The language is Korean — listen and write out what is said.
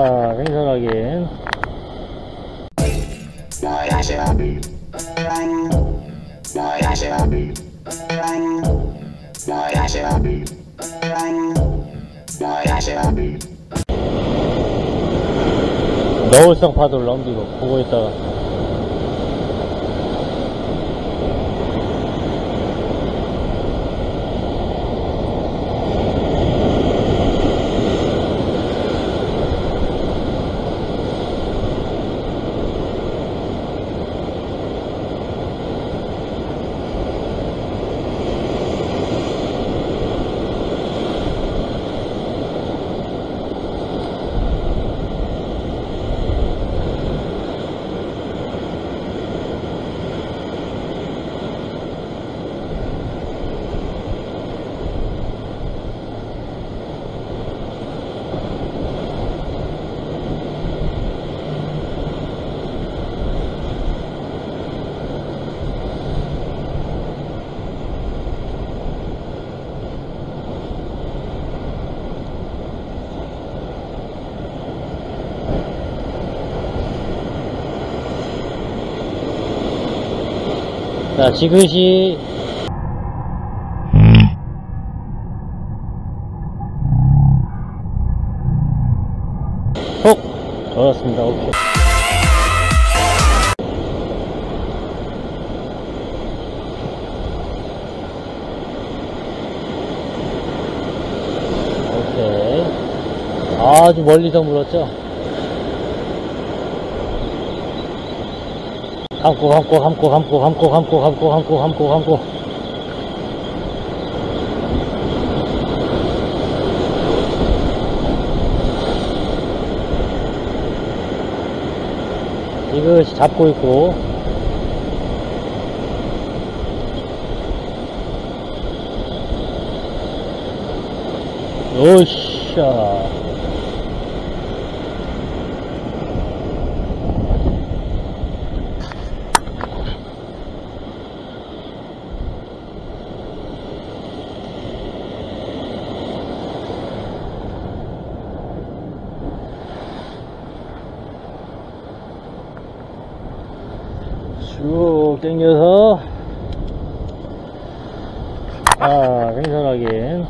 아, 생선하긴. 너울성 파도를 넘기고 보고 있다가 자 지그시. 톡 좋았습니다 오케이. 오케이. 아주 멀리서 물었죠 감고 감고 감고 감고 감고 감고 감고 감고 감고 감고. 이것이 잡고 있고. 오샤 쭉 당겨서 아 생선하긴